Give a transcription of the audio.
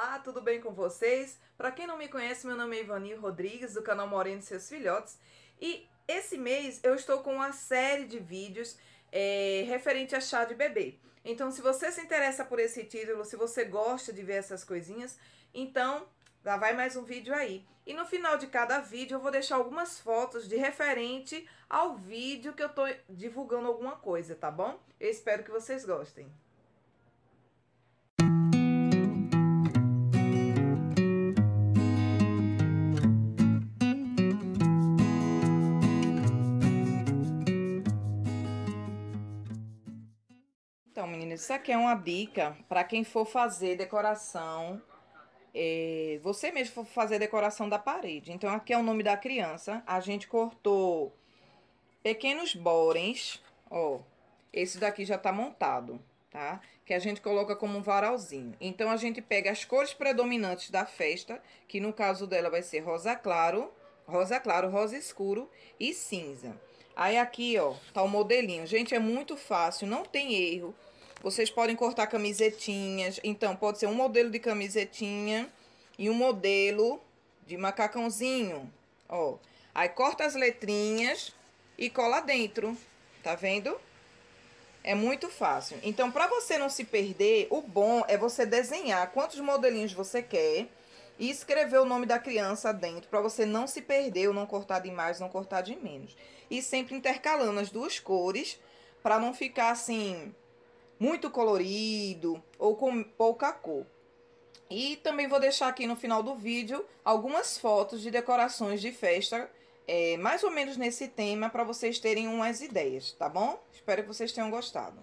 Olá, tudo bem com vocês? Para quem não me conhece, meu nome é Ivani Rodrigues, do canal Moreno e Seus Filhotes. E esse mês eu estou com uma série de vídeos é, referente a chá de bebê. Então, se você se interessa por esse título, se você gosta de ver essas coisinhas, então já vai mais um vídeo aí. E no final de cada vídeo eu vou deixar algumas fotos de referente ao vídeo que eu tô divulgando alguma coisa, tá bom? Eu espero que vocês gostem. Então, meninas, isso aqui é uma bica para quem for fazer decoração. É, você mesmo for fazer decoração da parede. Então, aqui é o nome da criança. A gente cortou pequenos borens. Ó, esse daqui já tá montado, tá? Que a gente coloca como um varalzinho. Então, a gente pega as cores predominantes da festa, que no caso dela vai ser rosa claro, rosa claro, rosa escuro e cinza. Aí aqui, ó, tá o modelinho. Gente, é muito fácil, não tem erro. Vocês podem cortar camisetinhas. Então, pode ser um modelo de camisetinha e um modelo de macacãozinho, ó. Aí corta as letrinhas e cola dentro, tá vendo? É muito fácil. Então, para você não se perder, o bom é você desenhar quantos modelinhos você quer e escrever o nome da criança dentro para você não se perder ou não cortar de mais, não cortar de menos. E sempre intercalando as duas cores para não ficar assim muito colorido ou com pouca cor. E também vou deixar aqui no final do vídeo algumas fotos de decorações de festa, é, mais ou menos nesse tema, para vocês terem umas ideias, tá bom? Espero que vocês tenham gostado.